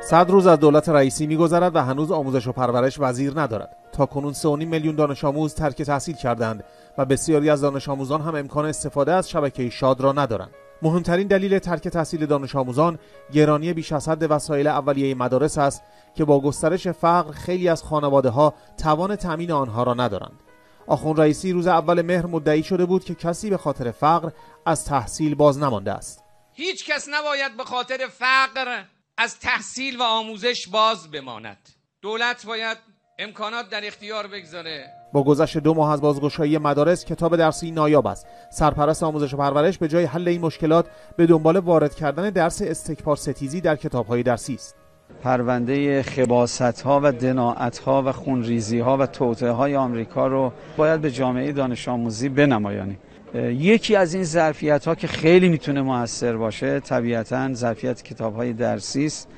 صد روز از دولت رئیسی میگذرد و هنوز آموزش و پرورش وزیر ندارد. تا کنون 3.5 میلیون دانش آموز ترک تحصیل کردند و بسیاری از دانش آموزان هم امکان استفاده از شبکه شاد را ندارند. مهمترین دلیل ترک تحصیل دانش آموزان گرانی بیش از حد وسایل اولیه مدارس است که با گسترش فقر خیلی از خانواده ها توان تامین آنها را ندارند. آخون رئیسی روز اول مهر مدعی شده بود که کسی به خاطر فقر از تحصیل باز نمانده است. هیچ کس نباید به خاطر فقر از تحصیل و آموزش باز بماند. دولت باید امکانات در اختیار بگذاره. با گذشت دو ماه از بازگشایی مدارس کتاب درسی نایاب است. سرپرست آموزش و پرورش به جای حل این مشکلات به دنبال وارد کردن درس استکبار ستیزی در کتابهای درسی است. پرونده خباست ها و دناعت ها و خونریزی ها و توطعه های آمریکا رو باید به جامعه دانش آموزی بنمایانیم. یکی از این ظرفیت ها که خیلی می‌تونه موثر باشه طبیعتا ظرفیت کتاب های درسی است.